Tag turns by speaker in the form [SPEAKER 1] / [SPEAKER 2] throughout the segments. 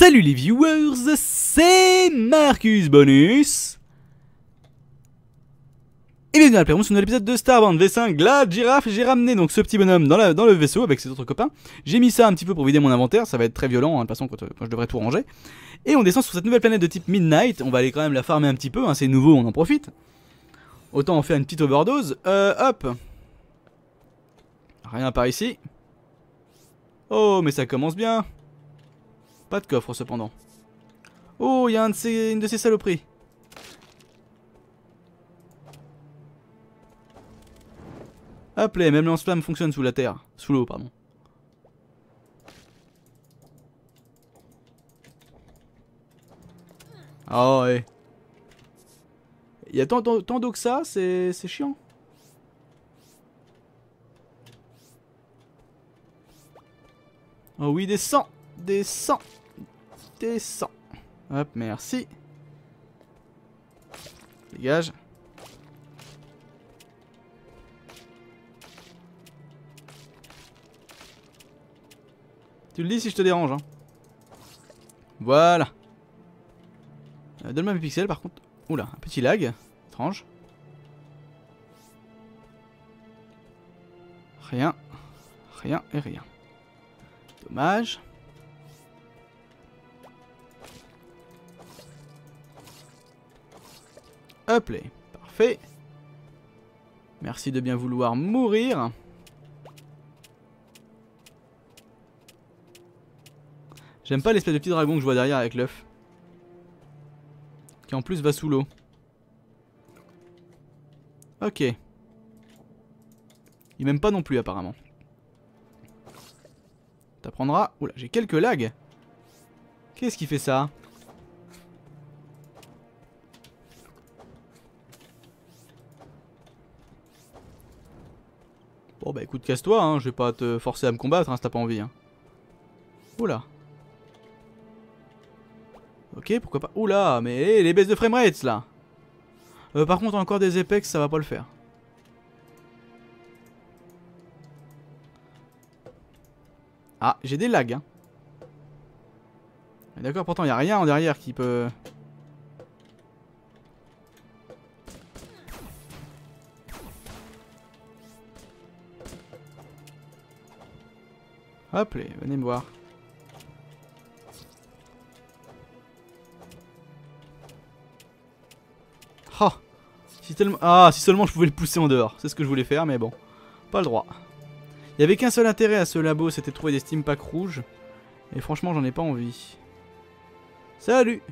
[SPEAKER 1] Salut les viewers, c'est Marcus Bonus. Et bienvenue à la sur un épisode de Starband V5 La girafe, j'ai ramené donc ce petit bonhomme dans, le vaisseau avec ses autres copains. J'ai mis ça un petit peu pour vider mon inventaire, ça va être très violent hein, de toute façon quand, je devrais tout ranger. Et on descend sur cette nouvelle planète de type Midnight, on va aller quand même la farmer un petit peu, hein, c'est nouveau on en profite. Autant en faire une petite overdose, euh, hop. Rien par ici. Oh mais ça commence bien pas de coffre cependant. Oh, il y a un de une de ces saloperies. Là, même lance-flamme fonctionne sous la terre. Sous l'eau, pardon. Ah ouais. Il y a tant, d'eau que ça, c'est chiant. Oh oui, descends Descends Hop, merci. Dégage. Tu le dis si je te dérange. Hein. Voilà. Euh, Donne-moi mes pixels par contre. Oula, un petit lag. Étrange. Rien. Rien et rien. Dommage. Hop là, parfait. Merci de bien vouloir mourir. J'aime pas l'espèce de petit dragon que je vois derrière avec l'œuf. Qui en plus va sous l'eau. Ok. Il m'aime pas non plus apparemment. T'apprendras... Oula, j'ai quelques lags. Qu'est-ce qui fait ça? Bah écoute, casse-toi, hein, je vais pas te forcer à me combattre hein, si t'as pas envie. Hein. Oula. Ok, pourquoi pas. Oula, mais les baisses de framerates là. Euh, par contre, encore des Apex, ça va pas le faire. Ah, j'ai des lags. Hein. D'accord, pourtant, il a rien en derrière qui peut... Hop, les, venez me voir. Oh si tellement... Ah, si seulement je pouvais le pousser en dehors. C'est ce que je voulais faire, mais bon. Pas le droit. Il y avait qu'un seul intérêt à ce labo, c'était de trouver des steam packs rouges. Et franchement, j'en ai pas envie. Salut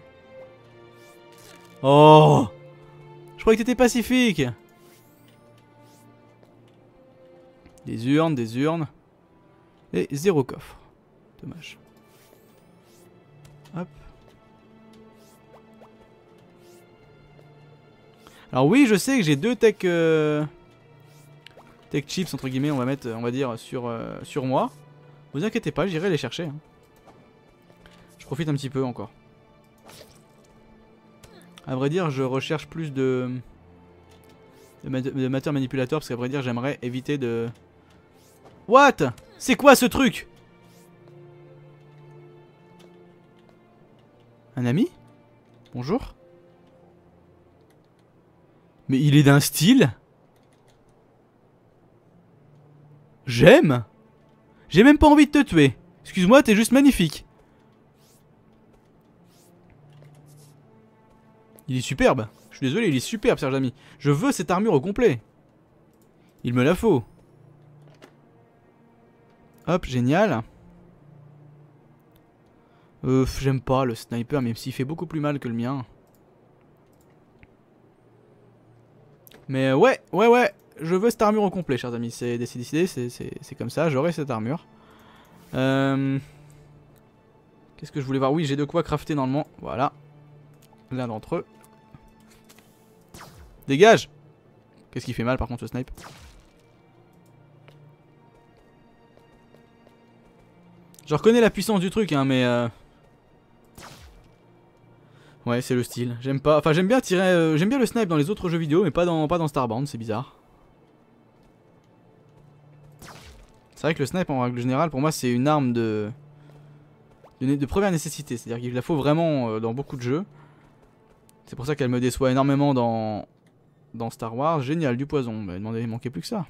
[SPEAKER 1] Oh Je croyais que t'étais pacifique Des urnes, des urnes. Et zéro coffre. Dommage. Hop. Alors oui, je sais que j'ai deux tech euh, tech chips entre guillemets, on va mettre, on va dire sur euh, sur moi. Vous inquiétez pas, j'irai les chercher. Hein. Je profite un petit peu encore. À vrai dire, je recherche plus de de, de matière manipulateur parce qu'à vrai dire, j'aimerais éviter de What? C'est quoi ce truc? Un ami? Bonjour Mais il est d'un style? J'aime? J'ai même pas envie de te tuer. Excuse-moi, t'es juste magnifique. Il est superbe. Je suis désolé, il est superbe, Serge Ami. Je veux cette armure au complet. Il me la faut. Hop, génial. Euh, j'aime pas le sniper, même s'il fait beaucoup plus mal que le mien. Mais ouais, ouais, ouais, je veux cette armure au complet, chers amis. C'est décidé, c'est comme ça, j'aurai cette armure. Euh... Qu'est-ce que je voulais voir? Oui, j'ai de quoi crafter normalement. Voilà. L'un d'entre eux. Dégage Qu'est-ce qui fait mal par contre ce snipe? Je reconnais la puissance du truc, hein, mais... Euh... Ouais, c'est le style. J'aime pas... Enfin, j'aime bien tirer... Euh, j'aime bien le snipe dans les autres jeux vidéo, mais pas dans, pas dans Starbound, c'est bizarre. C'est vrai que le snipe, en règle générale, pour moi, c'est une arme de... de, première nécessité. C'est-à-dire qu'il la faut vraiment euh, dans beaucoup de jeux. C'est pour ça qu'elle me déçoit énormément dans, dans Star Wars. Génial, du poison. Bah, il manquait plus que ça.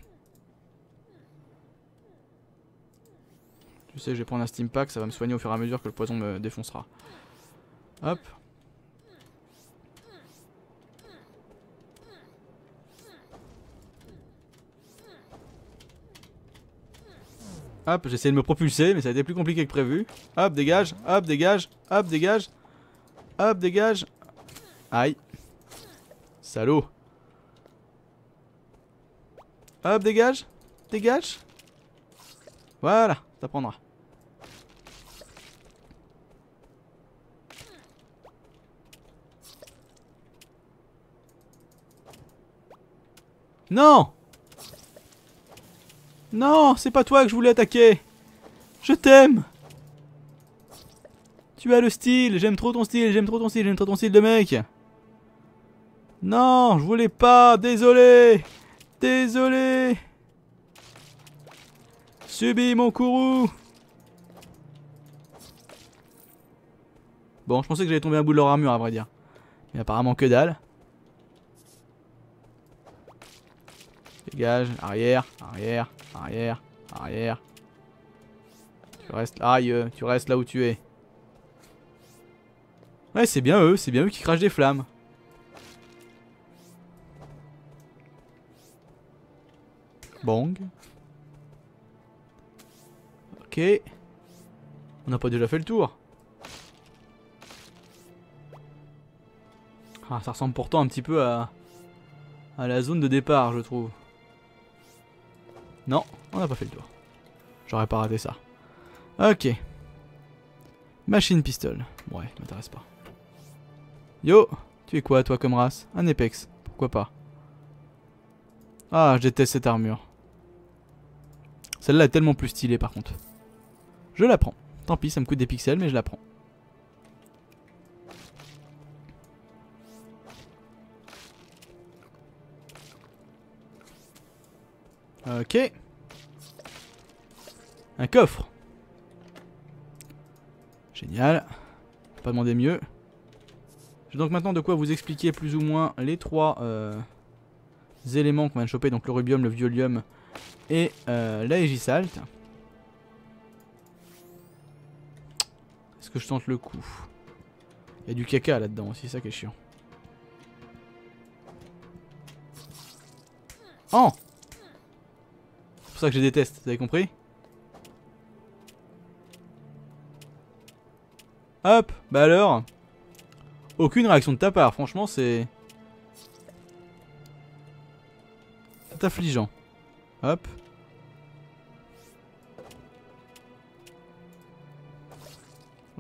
[SPEAKER 1] Je sais, je vais prendre un Steam Pack, ça va me soigner au fur et à mesure que le poison me défoncera. Hop. Hop, j'ai essayé de me propulser, mais ça a été plus compliqué que prévu. Hop, dégage, hop, dégage, hop, dégage. Hop, dégage. Aïe. Salaud. Hop, dégage. Dégage. Voilà, ça Non. Non, c'est pas toi que je voulais attaquer. Je t'aime. Tu as le style, j'aime trop ton style, j'aime trop ton style, j'aime trop ton style de mec. Non, je voulais pas, désolé. Désolé. Subis mon courroux. Bon, je pensais que j'allais tomber un bout de leur armure à vrai dire. Mais apparemment que dalle. Dégage, arrière, arrière, arrière, arrière. Tu restes là, aïe, tu restes là où tu es. Ouais, c'est bien eux, c'est bien eux qui crachent des flammes. Bang. Ok. On n'a pas déjà fait le tour. Ah, ça ressemble pourtant un petit peu à la zone de départ, je trouve. Non, on n'a pas fait le tour. J'aurais pas raté ça. Ok. Machine pistol. Ouais, m'intéresse pas. Yo, tu es quoi toi comme race? Un Apex. Pourquoi pas? Ah, je déteste cette armure. Celle-là est tellement plus stylée par contre. Je la prends. Tant pis, ça me coûte des pixels, mais je la prends. Ok. Un coffre. Génial. Pas demander mieux. J'ai donc maintenant de quoi vous expliquer plus ou moins les trois euh, éléments qu'on vient de choper. Donc le rubium, le violium et euh, Est-ce que je tente le coup? Il y a du caca là-dedans aussi, ça qui est chiant. Oh pour ça que je déteste, vous compris? Hop, bah alors? Aucune réaction de ta part, franchement c'est... C'est affligeant. Hop.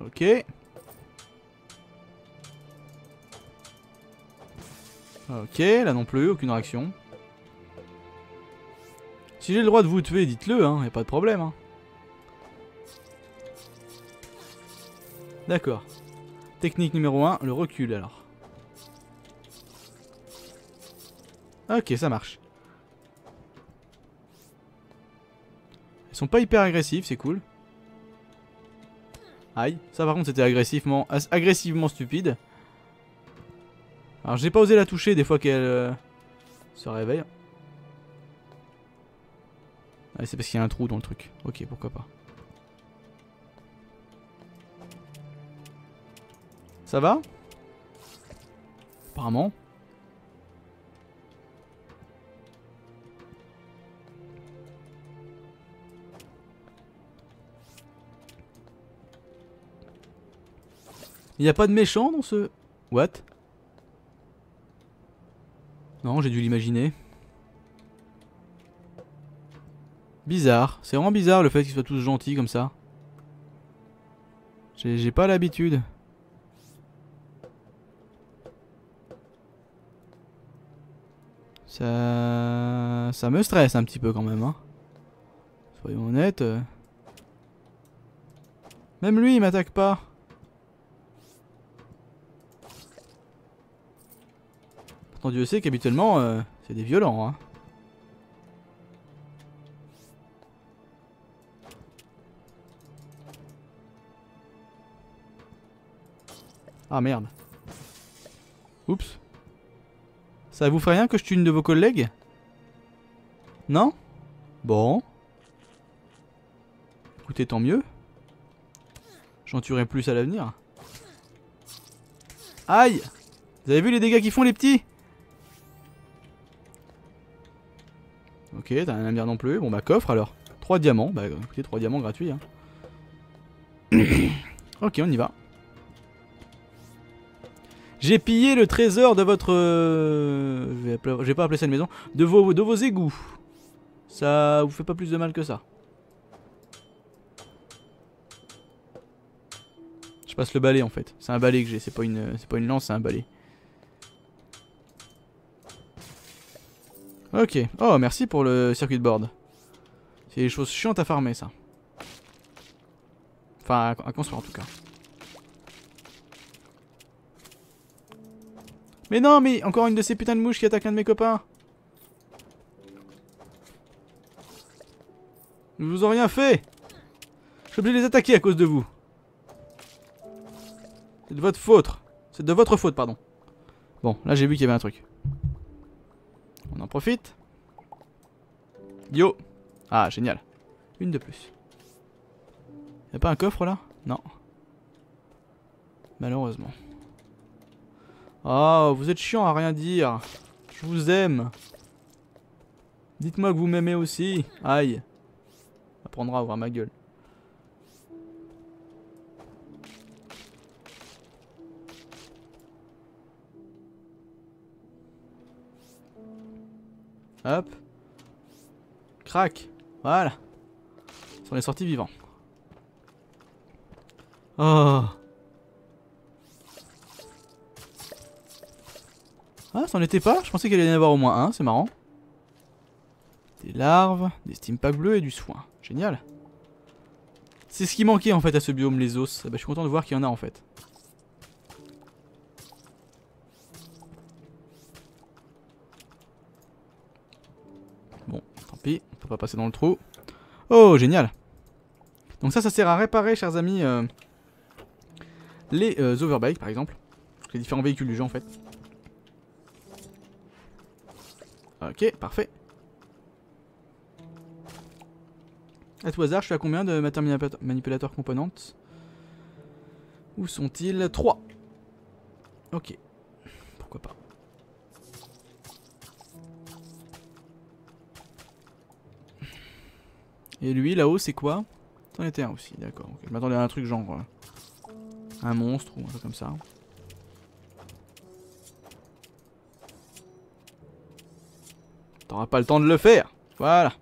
[SPEAKER 1] Ok. Ok, là non plus, aucune réaction. Si j'ai le droit de vous tuer, dites-le, hein, y a pas de problème. Hein. D'accord. Technique numéro 1, le recul alors. Ok, ça marche. Ils sont pas hyper agressifs, c'est cool. Aïe, ça par contre c'était agressivement, agressivement stupide. Alors j'ai pas osé la toucher des fois qu'elle euh, se réveille. Ah, c'est parce qu'il y a un trou dans le truc. Ok, pourquoi pas. Ça va? Apparemment. Il n'y a pas de méchant dans ce... What? Non, j'ai dû l'imaginer. Bizarre. C'est vraiment bizarre le fait qu'ils soient tous gentils comme ça. J'ai pas l'habitude. Ça... Ça me stresse un petit peu quand même. Hein. Soyons honnêtes. Même lui, il m'attaque pas. Pourtant Dieu sait qu'habituellement, euh, c'est des violents. Hein. Ah merde. Oups. Ça vous ferait rien que je tue une de vos collègues? Non? Bon. Écoutez, tant mieux. J'en tuerai plus à l'avenir. Aïe Vous avez vu les dégâts qu'ils font les petits? Ok, t'as rien à me dire non plus. Bon bah coffre alors. 3 diamants. Bah écoutez, 3 diamants gratuits. Hein. ok, on y va. J'ai pillé le trésor de votre... Euh, je vais pas appeler ça une maison. De vos, de vos égouts. Ça vous fait pas plus de mal que ça. Je passe le balai en fait. C'est un balai que j'ai, c'est pas une pas une lance, c'est un balai. Ok. Oh, merci pour le circuit board. C'est des choses chiantes à farmer ça. Enfin, à construire en tout cas. Mais non, mais encore une de ces putains de mouches qui attaque un de mes copains. Je vous ai rien fait. Je suis obligé de les attaquer à cause de vous. C'est de votre faute. C'est de votre faute, pardon. Bon, là j'ai vu qu'il y avait un truc. On en profite. Yo. Ah, génial. Une de plus. Y'a pas un coffre là? Non. Malheureusement. Oh, vous êtes chiant à rien dire. Je vous aime. Dites-moi que vous m'aimez aussi. Aïe. Apprendra à ouvrir ma gueule. Hop. Crac. Voilà. On est sortis vivants. Oh. Ah, c'en était pas Je pensais qu'il allait y en avoir au moins un, c'est marrant. Des larves, des steampacks bleus et du soin. Génial. C'est ce qui manquait en fait à ce biome, les os. Bah, je suis content de voir qu'il y en a en fait. Bon, tant pis, on peut pas passer dans le trou. Oh, génial. Donc ça, ça sert à réparer, chers amis, euh, les euh, overbikes par exemple. Les différents véhicules du jeu en fait. Ok, parfait. A tout hasard, je suis à combien de matières manipulateurs componentes? Où sont-ils? 3. Ok. Pourquoi pas. Et lui, là-haut, c'est quoi? C'en était un aussi, d'accord. Je m'attendais à un truc genre... Euh, un monstre ou un truc comme ça. T'auras pas le temps de le faire. Voilà.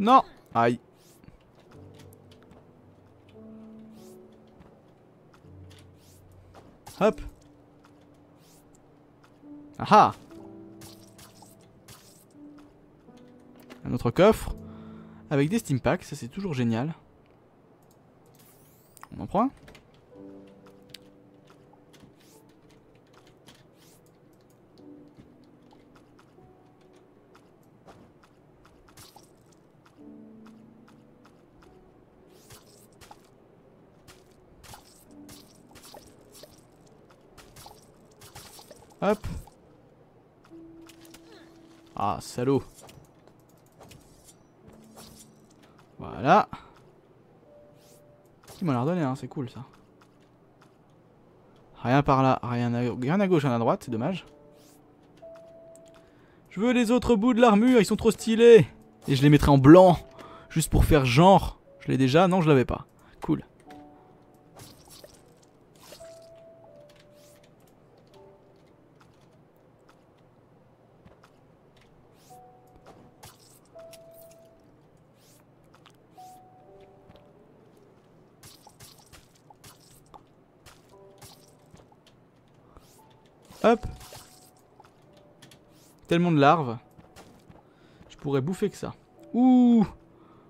[SPEAKER 1] Non Aïe. Hop. Ah Un autre coffre. Avec des steam packs, ça c'est toujours génial. On en prend un Ah, salaud. Voilà. Il m'a l'air donné, hein, c'est cool ça. Rien par là, rien à, rien à gauche, rien à droite, c'est dommage. Je veux les autres bouts de l'armure, ils sont trop stylés. Et je les mettrai en blanc, juste pour faire genre. Je l'ai déjà Non, je l'avais pas. Cool. Tellement de larves. Je pourrais bouffer que ça. Ouh.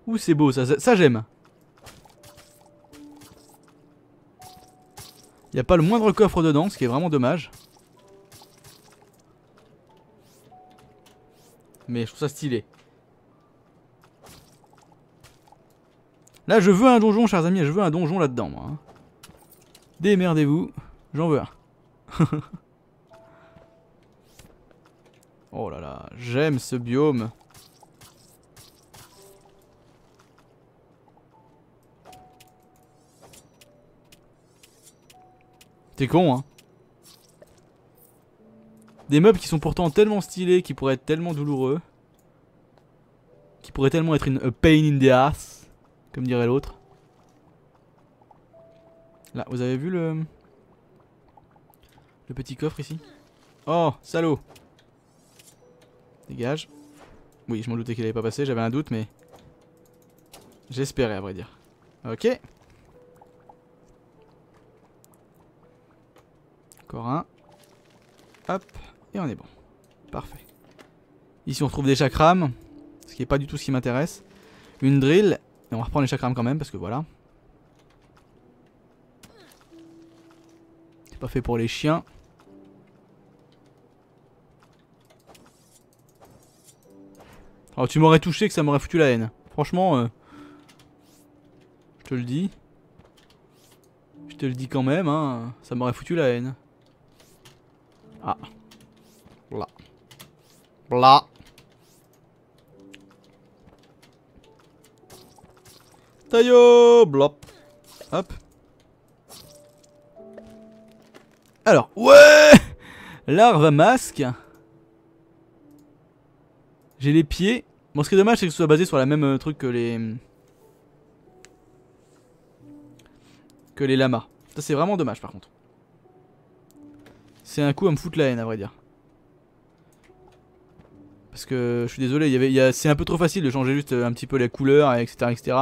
[SPEAKER 1] Ouh, c'est beau, ça, ça, j'aime. Il n'y a pas le moindre coffre dedans, ce qui est vraiment dommage. Mais je trouve ça stylé. Là, je veux un donjon, chers amis, je veux un donjon là-dedans, moi. hein. Démerdez-vous, j'en veux un. oh là là, j'aime ce biome. T'es con, hein. Des meubles qui sont pourtant tellement stylés, qui pourraient être tellement douloureux. Qui pourraient tellement être une pain in the ass, comme dirait l'autre. Là, vous avez vu le... Le petit coffre ici? Oh, salaud Dégage. Oui, je m'en doutais qu'il allait pas passer, j'avais un doute, mais... J'espérais, à vrai dire. Ok. Encore un. Hop. Et on est bon. Parfait. Ici, on retrouve des chakrams. Ce qui est pas du tout ce qui m'intéresse. Une drill. Et on va reprendre les chakrams quand même, parce que voilà. C'est pas fait pour les chiens. Oh, tu m'aurais touché que ça m'aurait foutu la haine. Franchement, euh, je te le dis. Je te le dis quand même, hein. Ça m'aurait foutu la haine. Ah. Bla. Bla. Taillot Blop. Hop. Alors, ouais Larve masque. J'ai les pieds. Bon, ce qui est dommage, c'est que ce soit basé sur la même euh, truc que les... Que les lamas. Ça, c'est vraiment dommage, par contre. C'est un coup à me foutre la haine, à vrai dire. Parce que je suis désolé, y c'est un peu trop facile de changer juste euh, un petit peu les couleurs, etc. etc.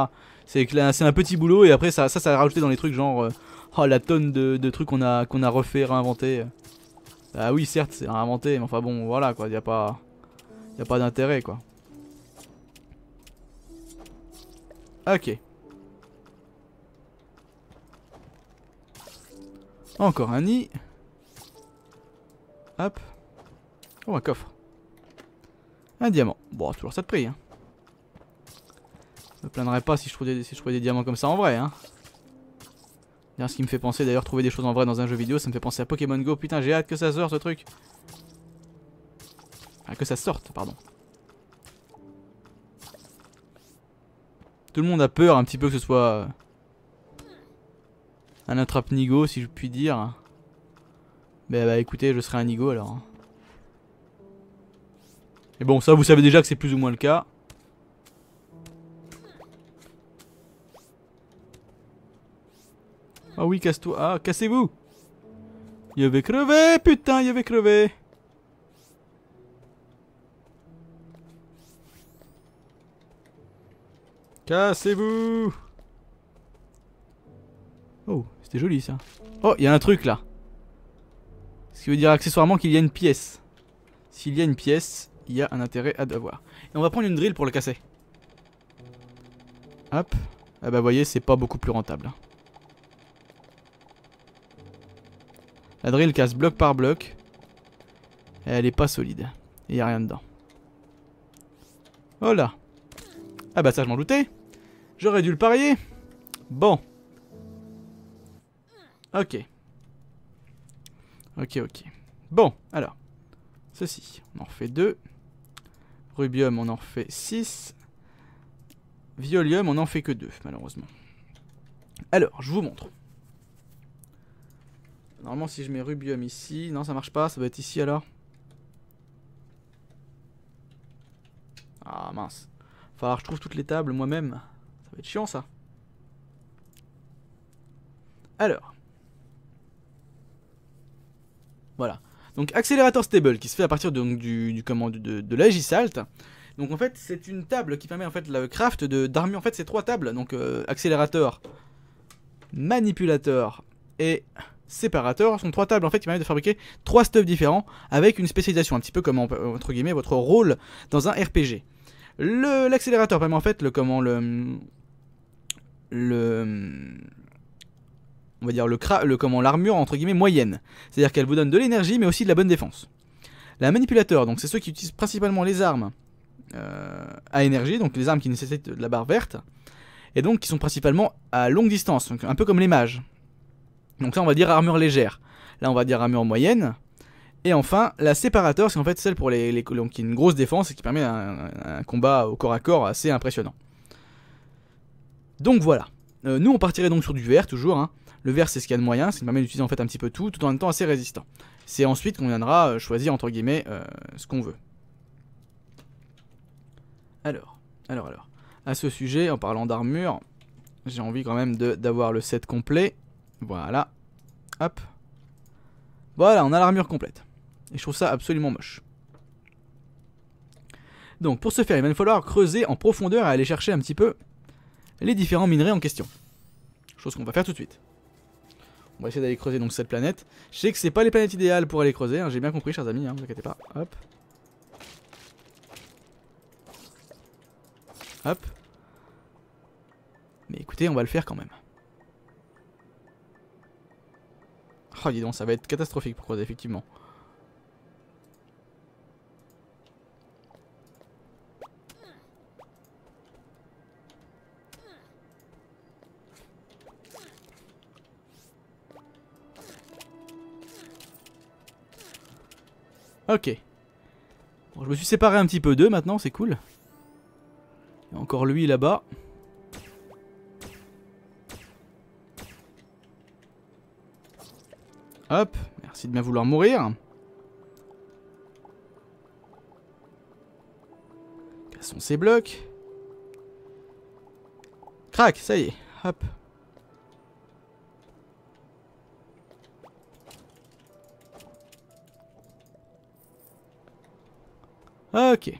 [SPEAKER 1] C'est un petit boulot et après ça, ça, ça a rajouté dans les trucs genre euh, oh, la tonne de, trucs qu'on a, qu'on a refait, réinventé. Ah oui, certes, c'est réinventé, mais enfin bon, voilà quoi, y a pas, y a pas d'intérêt quoi. Ok. Encore un nid. Hop. Oh, un coffre. Un diamant. Bon, toujours ça de prix. Hein. Je me plaindrais pas si je, trouvais des, diamants comme ça en vrai. Hein. Ce qui me fait penser, d'ailleurs, trouver des choses en vrai dans un jeu vidéo, ça me fait penser à Pokémon Go. Putain, j'ai hâte que ça sorte ce truc. Ah, que ça sorte, pardon. Tout le monde a peur un petit peu que ce soit euh, un attrape-nigo, si je puis dire. Mais bah écoutez, je serai un nigo alors. hein. Et bon, ça vous savez déjà que c'est plus ou moins le cas. Ah oui, casse-toi. Ah, cassez-vous Il avait crevé, putain, il avait crevé Cassez-vous Oh, c'était joli ça. Oh, il y a un truc là. Ce qui veut dire accessoirement qu'il y a une pièce. S'il y a une pièce, il y a un intérêt à devoir. Et on va prendre une drill pour le casser. Hop. Ah bah voyez, c'est pas beaucoup plus rentable. La drill casse bloc par bloc. Elle est pas solide. Il y a rien dedans. Voilà. Ah bah ça je m'en doutais. J'aurais dû le parier. Bon. Ok. Ok, ok. Bon, alors. Ceci, on en refait deux. Rubium, on en refait 6. Violium, on n'en fait que 2, malheureusement. Alors, je vous montre. Normalement, si je mets Rubium ici... Non, ça marche pas, ça va être ici alors. Ah, mince. Falloir que je trouve toutes les tables moi-même. Chiant, ça. Alors. Voilà. Donc accélérateur stable qui se fait à partir du, du de, l'Agisalt. Donc en fait c'est une table qui permet en fait le craft de d'armure. En fait c'est trois tables. Donc euh, accélérateur, manipulateur et séparateur sont trois tables en fait qui permettent de fabriquer trois stuffs différents avec une spécialisation un petit peu comme en- entre guillemets votre rôle dans un RPG. L'accélérateur permet en fait le comment le le on va dire le, comment l'armure entre guillemets moyenne. C'est-à-dire qu'elle vous donne de l'énergie mais aussi de la bonne défense. La manipulateur, donc c'est ceux qui utilisent principalement les armes euh, à énergie, donc les armes qui nécessitent de la barre verte. et donc qui sont principalement à longue distance, un peu comme les mages. Donc là on va dire armure légère, là on va dire armure moyenne, et enfin la séparateur c'est en fait celle pour les, qui a une grosse défense et qui permet un, combat au corps à corps assez impressionnant. Donc voilà, euh, nous on partirait donc sur du vert toujours, hein. le vert c'est ce qu'il y a de moyen, ça permet d'utiliser en fait un petit peu tout, tout en temps assez résistant. C'est ensuite qu'on viendra euh, choisir entre guillemets euh, ce qu'on veut. Alors, alors, alors. À ce sujet, en parlant d'armure, j'ai envie quand même d'avoir le set complet. Voilà. Hop. Voilà, on a l'armure complète. Et je trouve ça absolument moche. Donc pour ce faire, il va nous falloir creuser en profondeur et aller chercher un petit peu les différents minerais en question. Chose qu'on va faire tout de suite. On va essayer d'aller creuser donc cette planète. Je sais que c'est pas les planètes idéales pour aller creuser, hein, j'ai bien compris chers amis, hein, vous inquiétez pas. Hop. Hop. Mais écoutez, on va le faire quand même. Oh dis donc, ça va être catastrophique pour creuser effectivement. Ok. Bon, je me suis séparé un petit peu d'eux maintenant, c'est cool. Il y a encore lui là-bas. Hop, merci de bien vouloir mourir. Cassons ces blocs. Crac, ça y est, hop. Ok.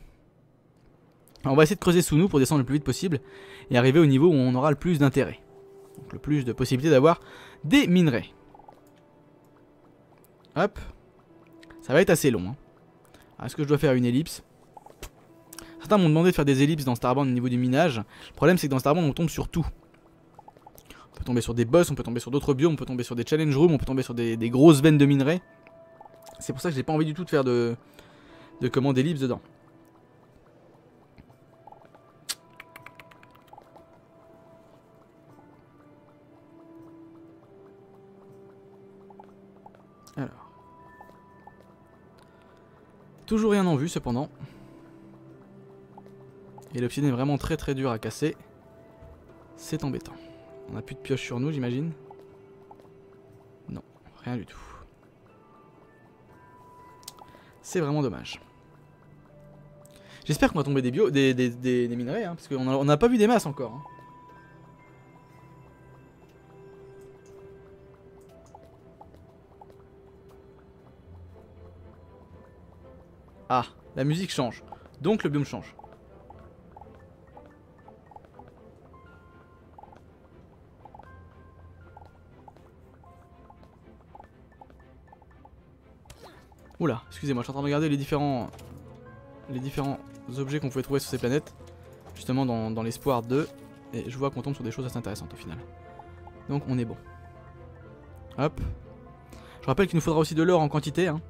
[SPEAKER 1] on va essayer de creuser sous nous pour descendre le plus vite possible et arriver au niveau où on aura le plus d'intérêt. Donc le plus de possibilités d'avoir des minerais. Hop. Ça va être assez long. Hein. Est-ce que je dois faire une ellipse? Certains m'ont demandé de faire des ellipses dans Starbound au niveau du minage. Le problème c'est que dans Starbound on tombe sur tout. On peut tomber sur des boss, on peut tomber sur d'autres biomes, on peut tomber sur des challenge rooms, on peut tomber sur des, des grosses veines de minerais. C'est pour ça que j'ai pas envie du tout de faire de, de commander ellipse dedans. Alors. Toujours rien en vue cependant. Et l'obsidienne est vraiment très très dur à casser. C'est embêtant. On a plus de pioche sur nous j'imagine. Non, rien du tout. C'est vraiment dommage. J'espère qu'on va tomber des, bio, des, des, minerais, hein, parce qu'on n'a pas vu des masses encore. Hein. Ah, la musique change. Donc le biome change. Oula, excusez-moi, je suis en train de regarder les différents les différents objets qu'on pouvait trouver sur ces planètes, justement dans, l'espoir de, et je vois qu'on tombe sur des choses assez intéressantes au final. Donc on est bon. Hop. Je rappelle qu'il nous faudra aussi de l'or en quantité. Hein.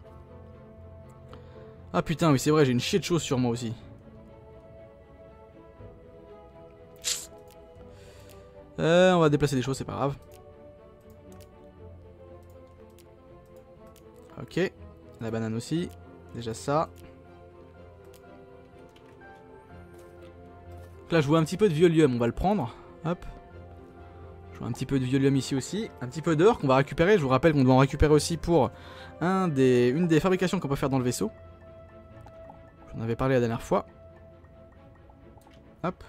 [SPEAKER 1] Ah putain, oui c'est vrai, j'ai une chier de choses sur moi aussi. Euh, on va déplacer des choses, c'est pas grave. Ok. La banane aussi. Déjà ça. Là, je vois un petit peu de violium, on va le prendre. Hop. Je vois un petit peu de violium ici aussi. Un petit peu d'or qu'on va récupérer. Je vous rappelle qu'on doit en récupérer aussi pour une des fabrications qu'on peut faire dans le vaisseau. J'en avais parlé la dernière fois. Hop.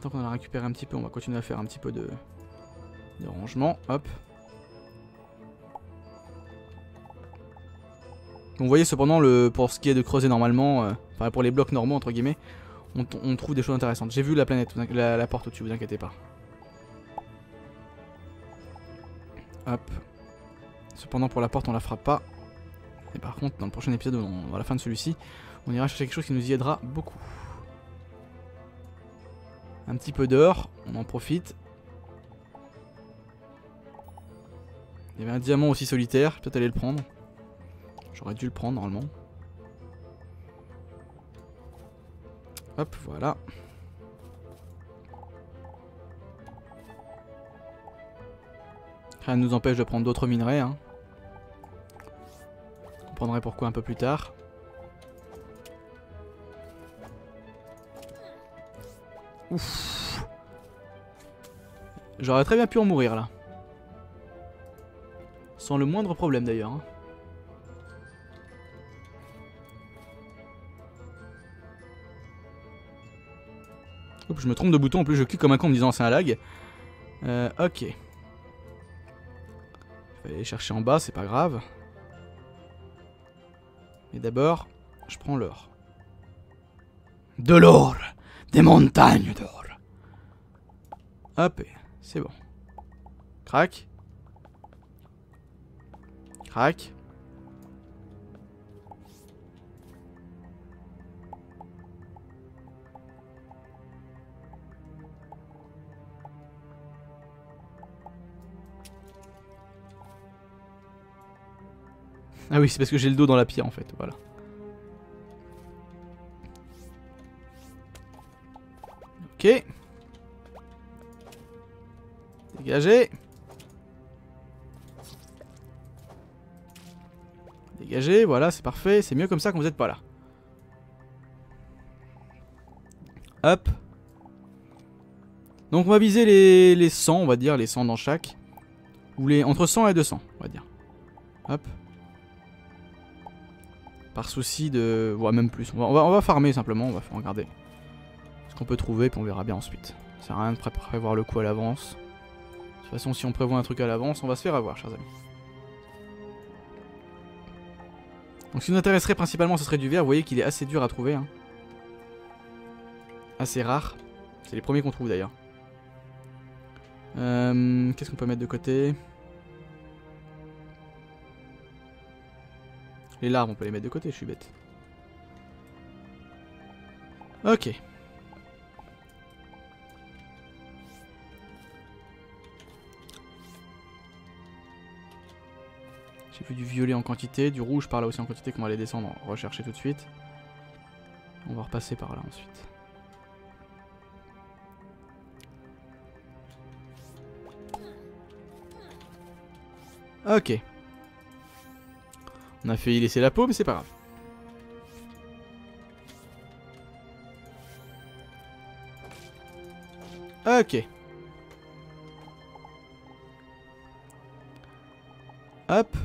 [SPEAKER 1] Tant qu'on a récupéré un petit peu, on va continuer à faire un petit peu de, de rangement. Hop. Donc vous voyez cependant, le, pour ce qui est de creuser normalement, euh, enfin pour les blocs normaux entre guillemets, on, trouve des choses intéressantes. J'ai vu la planète, la, porte au-dessus, vous inquiétez pas. Hop. Cependant, pour la porte, on la fera pas. Et par contre, dans le prochain épisode, à la fin de celui-ci, on ira chercher quelque chose qui nous y aidera beaucoup. Un petit peu d'or, on en profite. Il y avait un diamant aussi solitaire, peut-être aller le prendre. J'aurais dû le prendre normalement. Hop, voilà. Rien ne nous empêche de prendre d'autres minerais. Hein. Vous comprendrez pourquoi un peu plus tard. Ouf. J'aurais très bien pu en mourir là. Sans le moindre problème d'ailleurs. Hein. Je me trompe de bouton, en plus je clique comme un con en me disant c'est un lag. Euh, ok. Je vais aller chercher en bas, c'est pas grave. Mais d'abord, je prends l'or. De l'or Des montagnes d'or Hop, c'est bon. Crac. Crac. Ah oui, c'est parce que j'ai le dos dans la pierre en fait, voilà. Ok. Dégagez. Dégagez, voilà, c'est parfait. C'est mieux comme ça quand vous n'êtes pas là. Hop. Donc on va viser les, les 100, on va dire, les 100 dans chaque. Ou les entre 100 et 200, on va dire. Hop. Par souci de... Ouais, même plus. On va, on farmer simplement, on va regarder ce qu'on peut trouver, puis on verra bien ensuite. Ça sert à rien de prévoir le coup à l'avance. De toute façon, si on prévoit un truc à l'avance, on va se faire avoir, chers amis. Donc ce qui nous intéresserait principalement, ce serait du verre. Vous voyez qu'il est assez dur à trouver. Hein. Assez rare. C'est les premiers qu'on trouve d'ailleurs. Euh, Qu'est-ce qu'on peut mettre de côté? Les larves, on peut les mettre de côté, je suis bête. Ok. J'ai vu du violet en quantité, du rouge par là aussi en quantité qu'on va aller descendre, rechercher tout de suite. On va repasser par là ensuite. Ok. On a failli laisser la peau, mais c'est pas grave. Ok. Hop.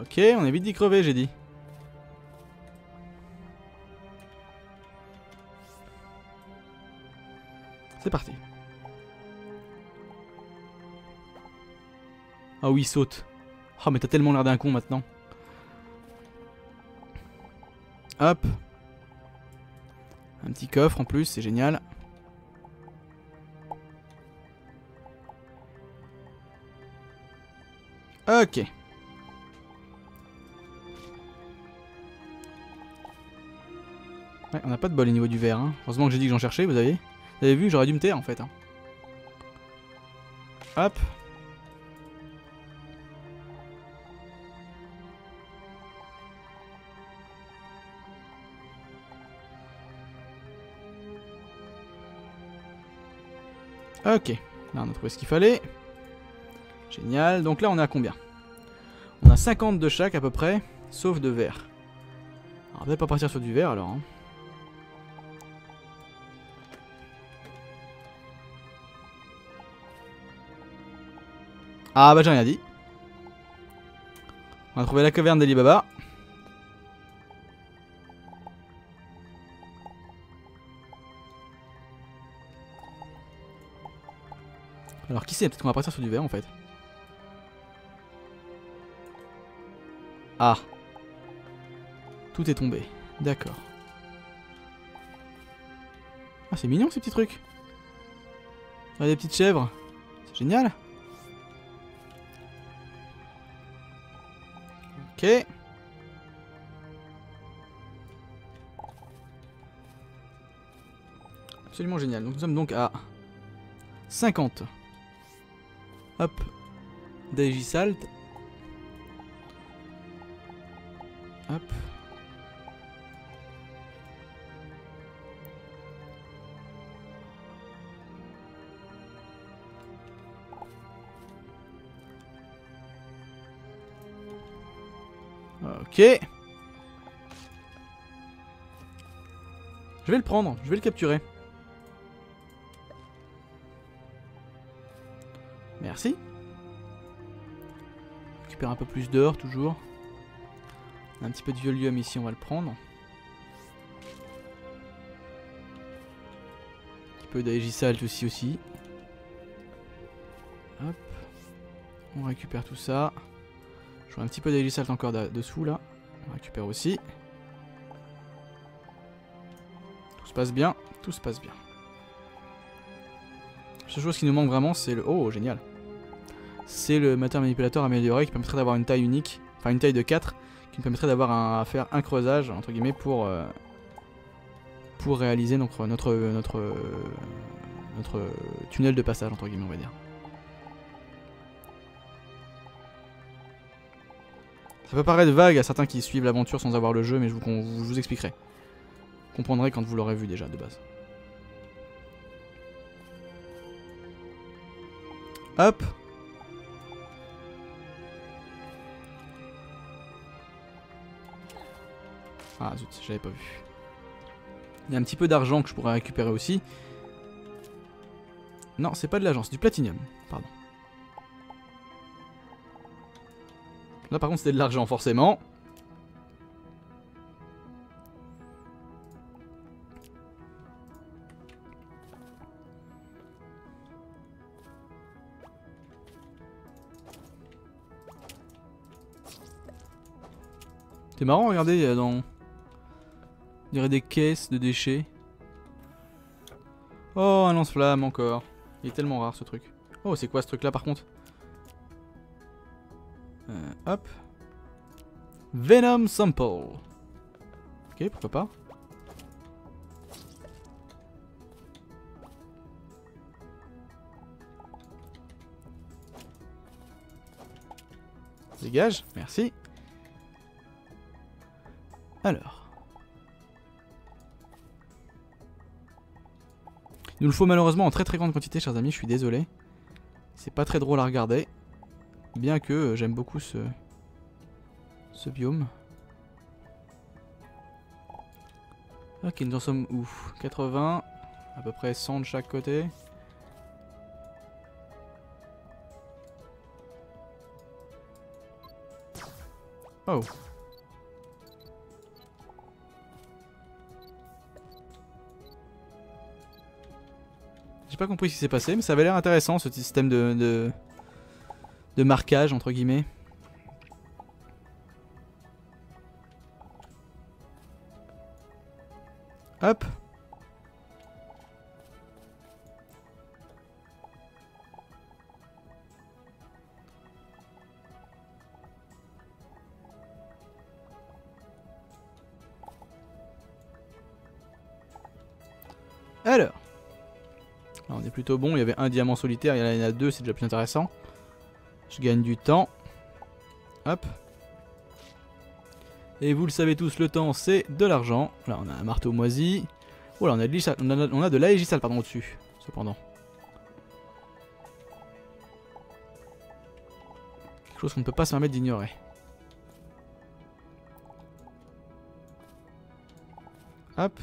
[SPEAKER 1] Ok, on évite d'y crever, j'ai dit. C'est parti. Ah oui, saute. Oh, mais t'as tellement l'air d'un con maintenant. Hop. Un petit coffre en plus, c'est génial. Ok. Ouais, on n'a pas de bol au niveau du verre. Hein. Heureusement que j'ai dit que j'en cherchais, vous avez Vous avez vu, j'aurais dû me taire en fait. Hein. Hop. Ok, là on a trouvé ce qu'il fallait. Génial, donc là on est à combien? On a 50 de chaque à peu près, sauf de verre. Alors peut-être pas partir sur du verre alors. Hein. Ah bah j'ai rien dit. On a trouvé la caverne d'Alibaba. Alors qui sait, peut-être qu'on va partir sur du verre en fait. Ah. Tout est tombé. D'accord. Ah c'est mignon ces petits trucs. Il y a des petites chèvres. C'est génial. Absolument génial. Donc nous sommes donc à 50. Hop. Salt. Hop. Je vais le prendre, je vais le capturer. Merci. Récupère un peu plus d'or toujours. Un petit peu de violium ici, on va le prendre. Un petit peu d'aégisalt aussi aussi. Hop. On récupère tout ça. Je vois un petit peu d'aégisalt encore dessous là. On récupère aussi. Tout se passe bien. Tout se passe bien. La seule chose qui nous manque vraiment, c'est le... Oh, génial. C'est le moteur manipulateur amélioré qui permettrait d'avoir une taille unique. Enfin, une taille de 4. Qui nous permettrait d'avoir un... à faire un creusage, entre guillemets, pour... Euh, réaliser notre tunnel de passage, entre guillemets, on va dire. Ça peut paraître vague à certains qui suivent l'aventure sans avoir le jeu, mais je vous, expliquerai. Vous comprendrez quand vous l'aurez vu déjà de base. Hop. Ah zut, j'avais pas vu. Il y a un petit peu d'argent que je pourrais récupérer aussi. Non, c'est pas de l'argent, c'est du platinium. Pardon. Là par contre c'était de l'argent forcément. C'est marrant, regardez, il y a dans... Y aurait des caisses de déchets. Oh, un lance-flamme encore. Il est tellement rare ce truc. Oh, c'est quoi ce truc là par contre? Euh, hop. Venom Sample. Ok, pourquoi pas. Dégage, merci. Alors. Il nous le faut malheureusement en très très grande quantité, chers amis, je suis désolé. C'est pas très drôle à regarder. Bien que euh, j'aime beaucoup ce, biome. Ok, nous en sommes où? 80, à peu près 100 de chaque côté. Oh J'ai pas compris ce qui s'est passé, mais ça avait l'air intéressant ce système de, de marquage entre guillemets. Hop. Alors. Là, on est plutôt bon. Il y avait un diamant solitaire, il y en a deux, c'est déjà plus intéressant. Je gagne du temps. Hop. Et vous le savez tous, le temps c'est de l'argent. Là on a un marteau moisi. Voilà, on a de on a, de pardon au-dessus, cependant. Quelque chose qu'on ne peut pas se permettre d'ignorer. Hop.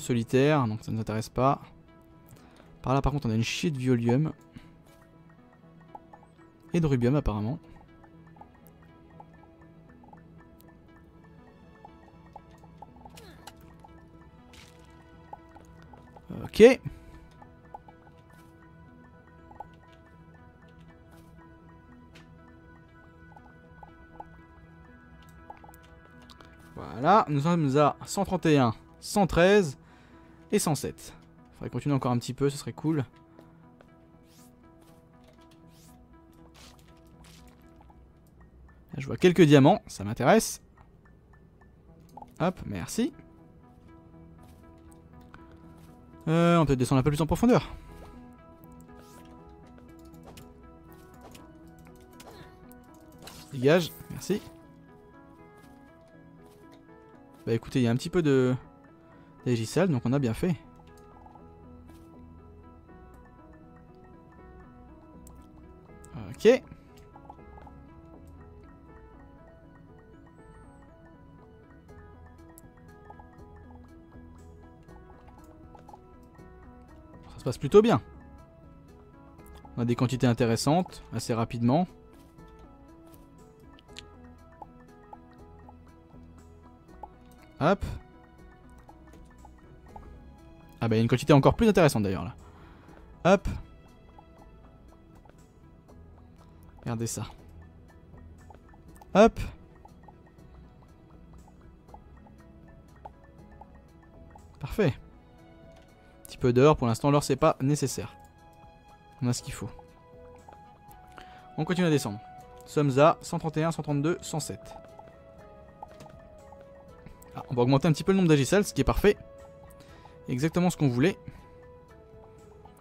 [SPEAKER 1] Solitaire, donc ça ne nous intéresse pas. Par là, par contre, on a une chier de violium. Et de rubium, apparemment. Ok. Voilà, nous sommes à 131. 113 et 107. Faudrait continuer encore un petit peu, ce serait cool. Je vois quelques diamants, ça m'intéresse. Hop, merci. Euh, on peut descendre un peu plus en profondeur. Dégage, merci. Bah écoutez, il y a un petit peu de donc on a bien fait. Ok. Ça se passe plutôt bien. On a des quantités intéressantes, assez rapidement. Hop. Ah bah il y a une quantité encore plus intéressante d'ailleurs là. Hop. Regardez ça. Hop. Parfait. Un petit peu d'or, pour l'instant l'or c'est pas nécessaire. On a ce qu'il faut. On continue à descendre. Sommes à 131, 132, 107. Ah, on va augmenter un petit peu le nombre d'agissales, ce qui est parfait. Exactement ce qu'on voulait.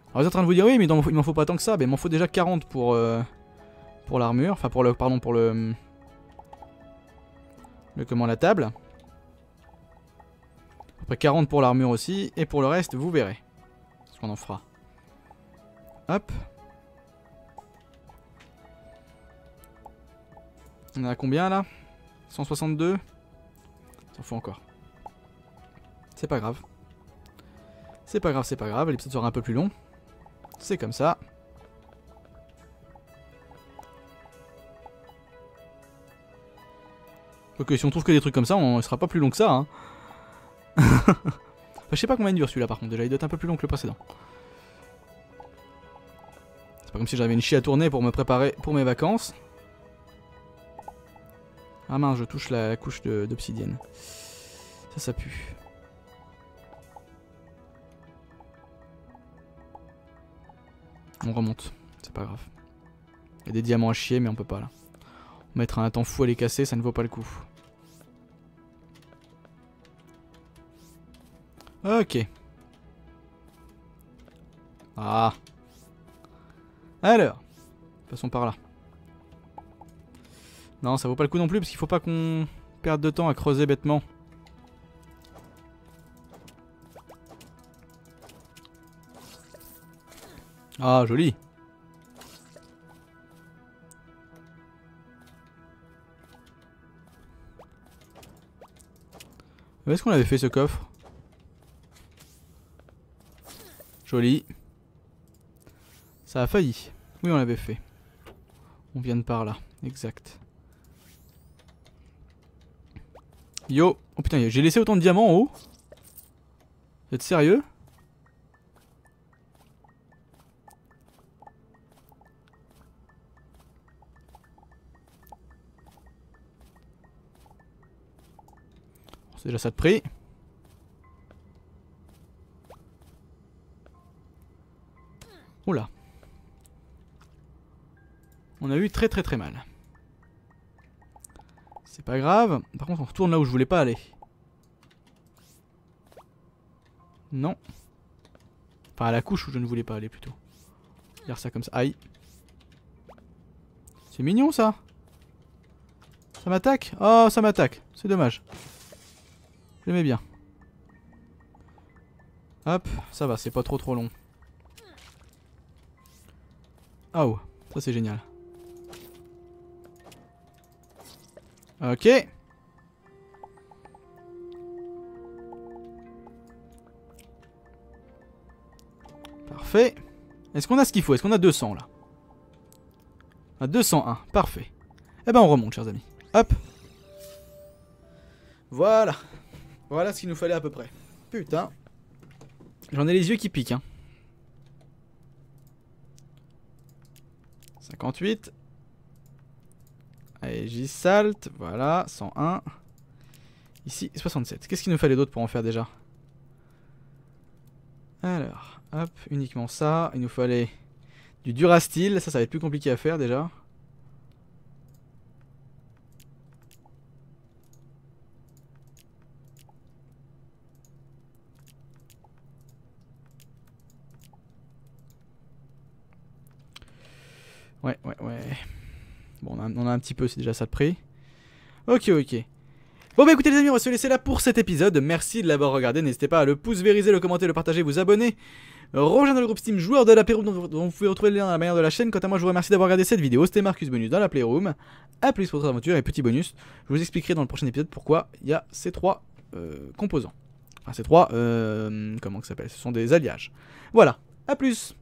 [SPEAKER 1] Alors vous êtes en train de vous dire oui mais il m'en faut pas tant que ça, mais il m'en faut déjà 40 pour, euh, pour l'armure, enfin pour le pardon pour le le comment la table. Après 40 pour l'armure aussi et pour le reste vous verrez ce qu'on en fera. Hop. On a combien là? 162 S'en fout encore. C'est pas grave. C'est pas grave, c'est pas grave. L'épisode sera un peu plus long. C'est comme ça. Ok, si on trouve que des trucs comme ça, on sera pas plus long que ça. Hein. je sais pas combien il dure celui-là par contre. Déjà, il doit être un peu plus long que le précédent. C'est pas comme si j'avais une chie à tourner pour me préparer pour mes vacances. Ah mince, je touche la couche d'obsidienne. Ça, ça pue. On remonte, c'est pas grave. Il y a des diamants à chier, mais on peut pas là. On mettra un temps fou à les casser, ça ne vaut pas le coup. Ok. Ah. Alors. Passons par là. Non, ça vaut pas le coup non plus, parce qu'il faut pas qu'on perde de temps à creuser bêtement. Ah, joli. Où est-ce qu'on avait fait ce coffre? Joli. Ça a failli. Oui, on l'avait fait. On vient de par là. Exact. Yo Oh putain, j'ai laissé autant de diamants en haut? Vous êtes sérieux? Déjà ça de prix. Oula. On a eu très très très mal. C'est pas grave. Par contre, on retourne là où je voulais pas aller. Non. Enfin, à la couche où je ne voulais pas aller plutôt. Regarde ça comme ça. Aïe. C'est mignon ça. Ça m'attaque Oh, ça m'attaque. C'est dommage. J'aimais bien. Hop, ça va, c'est pas trop trop long. Oh, ça c'est génial. Ok. Parfait. Est-ce qu'on a ce qu'il faut? Est-ce qu'on a 200 là? On a 201. Parfait. Eh ben on remonte, chers amis. Hop. Voilà. Voilà ce qu'il nous fallait à peu près. Putain. J'en ai les yeux qui piquent. Hein. 58. Allez, j'y salte. Voilà, 101. Ici, 67. Qu'est-ce qu'il nous fallait d'autre pour en faire déjà? Alors, hop, uniquement ça. Il nous fallait du Durastyle. Ça, ça va être plus compliqué à faire déjà. Ouais, ouais, ouais. Bon, on a, a un petit peu, c'est déjà ça de prix. Ok, ok. Bon bah écoutez les amis, on va se laisser là pour cet épisode. Merci de l'avoir regardé. N'hésitez pas à le pouce vériser, le commenter, le partager, vous abonner. Rejoindre le groupe Steam joueur de la Playroom dont, vous pouvez retrouver le lien dans la manière de la chaîne. Quant à moi, je vous remercie d'avoir regardé cette vidéo. C'était Marcus Bonus dans la Playroom. A plus pour votre aventure et petit bonus. Je vous expliquerai dans le prochain épisode pourquoi il y a ces trois euh, composants. Enfin, ces trois, euh, comment ça s'appelle? Ce sont des alliages. Voilà, à plus